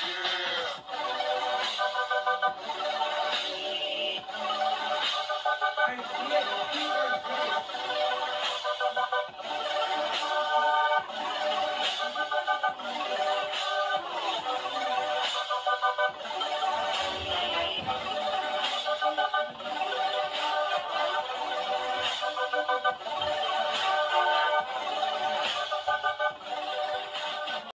Yeah.